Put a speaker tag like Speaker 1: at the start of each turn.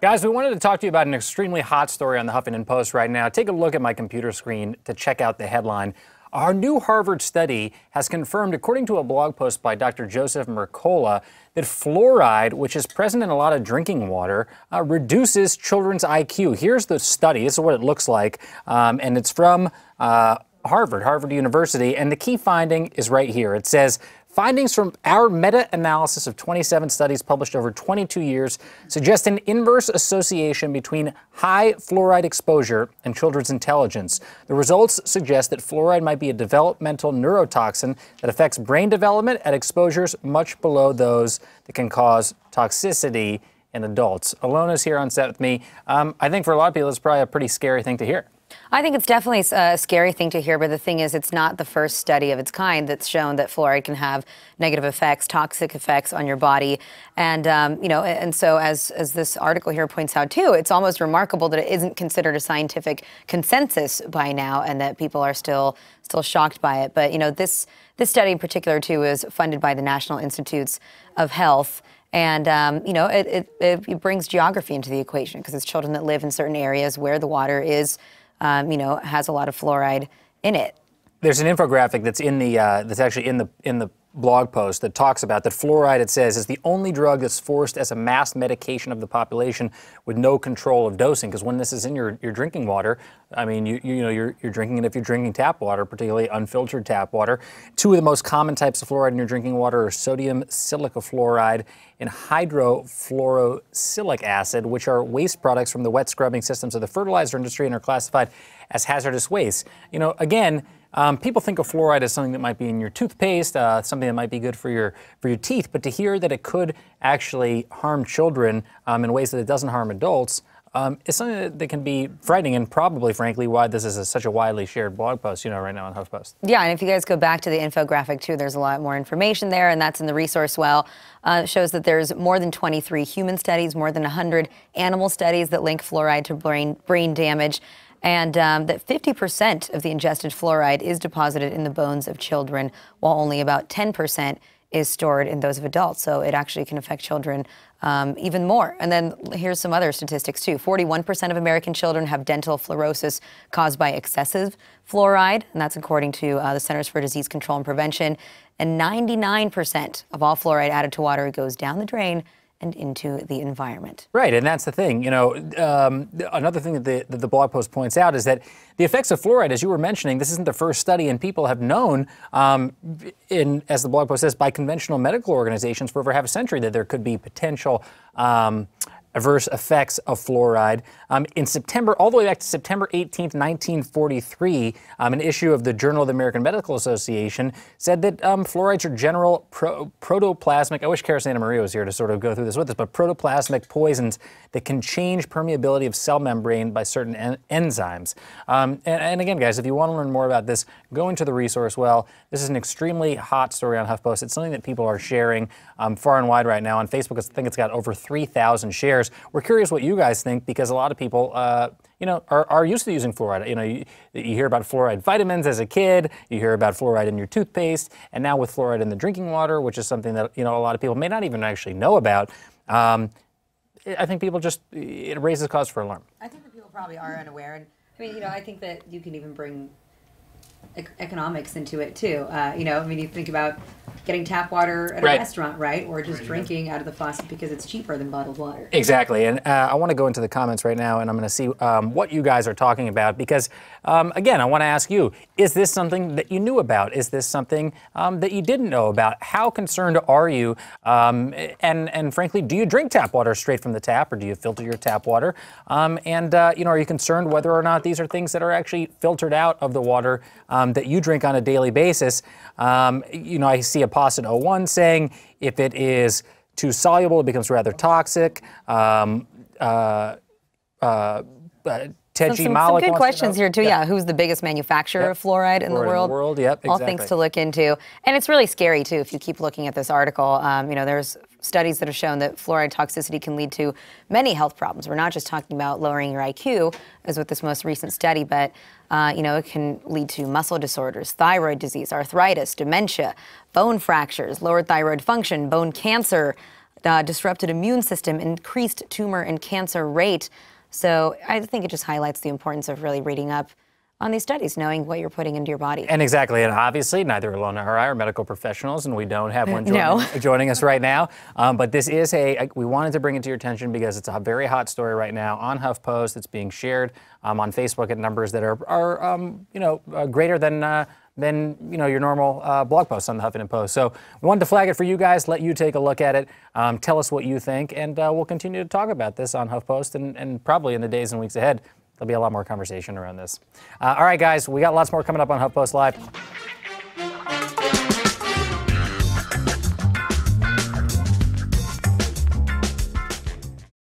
Speaker 1: Guys, we wanted to talk to you about an extremely hot story on the Huffington Post right now. Take a look at my computer screen to check out the headline. Our new Harvard study has confirmed, according to a blog post by Dr. Joseph Mercola, that fluoride, which is present in a lot of drinking water, uh, reduces children's IQ. Here's the study. This is what it looks like, um, and it's from uh, Harvard, Harvard University. And the key finding is right here. It says Findings from our meta analysis of 27 studies published over 22 years suggest an inverse association between high fluoride exposure and children's intelligence. The results suggest that fluoride might be a developmental neurotoxin that affects brain development at exposures much below those that can cause toxicity in adults. Alyona's here on set with me. Um, I think for a lot of people, it's probably a pretty scary thing to hear.
Speaker 2: I think it's definitely a scary thing to hear, but the thing is, it's not the first study of its kind that's shown that fluoride can have negative effects, toxic effects on your body, and um, you know, and so as as this article here points out too, it's almost remarkable that it isn't considered a scientific consensus by now, and that people are still still shocked by it. But you know, this this study in particular too is funded by the National Institutes of Health. And, um, you know, it, it, it brings geography into the equation because it's children that live in certain areas where the water is um, you know, has a lot of fluoride in it.
Speaker 1: There's an infographic that's in the uh, that's actually in the in the blog post that talks about that fluoride, it says, is the only drug that's forced as a mass medication of the population with no control of dosing. Because when this is in your, your drinking water, I mean, you, you know, you're, you're drinking it if you're drinking tap water, particularly unfiltered tap water. Two of the most common types of fluoride in your drinking water are sodium silicofluoride and hydrofluorosilic acid, which are waste products from the wet scrubbing systems of the fertilizer industry and are classified as hazardous waste. You know, again, um, people think of fluoride as something that might be in your toothpaste, uh, something that might be good for your for your teeth, but to hear that it could actually harm children um, in ways that it doesn't harm adults um, is something that, that, can be frightening, and probably, frankly, why this is a, such a widely shared blog post, you know, right now on HuffPost.
Speaker 2: Yeah, and if you guys go back to the infographic too, there's a lot more information there, and that's in the resource well. Uh, shows that there's more than 23 human studies, more than 100 animal studies that link fluoride to brain brain damage and um, that 50% of the ingested fluoride is deposited in the bones of children, while only about 10% is stored in those of adults. So it actually can affect children um, even more. And then here's some other statistics too 41% of American children have dental fluorosis caused by excessive fluoride, and that's according to uh, the Centers for Disease Control and Prevention. And 99% of all fluoride added to water goes down the drain and into the environment.
Speaker 1: Right, and that's the thing. You know, um, another thing that the, that the, blog post points out is that the effects of fluoride, as you were mentioning, this isn't the first study, and people have known, um, in as the blog post says, by conventional medical organizations for over half a century that there could be potential. Um, adverse effects of fluoride. Um, in September, all the way back to September 18th, 1943, um, an issue of the Journal of the American Medical Association said that um, fluorides are general pro- protoplasmic. I wish Cara Santa Maria was here to sort of go through this with us, but protoplasmic poisons that can change permeability of cell membrane by certain en- enzymes. Um, and, and, again, guys, if you want to learn more about this, go into the resource well. This is an extremely hot story on HuffPost. It's something that people are sharing um, far and wide right now on Facebook. I think it's got over 3,000 shares. We're curious what you guys think because a lot of people, uh, you know, are, are, used to using fluoride. You know, you, you, hear about fluoride vitamins as a kid, you hear about fluoride in your toothpaste, and now with fluoride in the drinking water, which is something that, you know, a lot of people may not even actually know about. Um, I think people just, it raises cause for alarm.
Speaker 2: I think that people probably are unaware. And I mean, you know, I think that you can even bring economics into it too. Uh, you know, I mean, you think about getting tap water at a right. restaurant, right? Or just drinking out of the faucet because it's cheaper than bottled water.
Speaker 1: Exactly. And uh, I want to go into the comments right now and I'm going to see um, what you guys are talking about because, um, again, I want to ask you is this something that you knew about? Is this something um, that you didn't know about? How concerned are you? Um, and, and frankly, do you drink tap water straight from the tap or do you filter your tap water? Um, and, uh, you know, are you concerned whether or not these are things that are actually filtered out of the water um, that you drink on a daily basis? you know, I see a POSIT 01 saying if it is too soluble, it becomes rather toxic. Um, uh, uh, uh
Speaker 2: some, some, some, good questions here too. Yeah. yeah. who's the biggest manufacturer yep. of fluoride in fluoride the world?
Speaker 1: In the world, yep,
Speaker 2: exactly. All things to look into, and it's really scary too if you keep looking at this article. Um, you know, there's studies that have shown that fluoride toxicity can lead to many health problems. We're not just talking about lowering your IQ, as with this most recent study, but uh, you know, it can lead to muscle disorders, thyroid disease, arthritis, dementia, bone fractures, lower thyroid function, bone cancer, uh, disrupted immune system, increased tumor and cancer rate. So I think it just highlights the importance of really reading up on these studies, knowing what you're putting into your body.
Speaker 1: And exactly, and obviously, neither Alyona or I are medical professionals, and we don't have one joining,
Speaker 2: No.
Speaker 1: joining us right now. Um, but this is a, a- we wanted to bring it to your attention because it's a very hot story right now on HuffPost. It's being shared um, on Facebook at numbers that are, are um, you know, uh, greater than. Uh, than you know your normal uh, blog posts on the Huffington Post. So we wanted to flag it for you guys, let you take a look at it, um, tell us what you think, and uh, we'll continue to talk about this on HuffPost and, and probably in the days and weeks ahead. There'll be a lot more conversation around this. Uh, all right, guys, we got lots more coming up on HuffPost Live.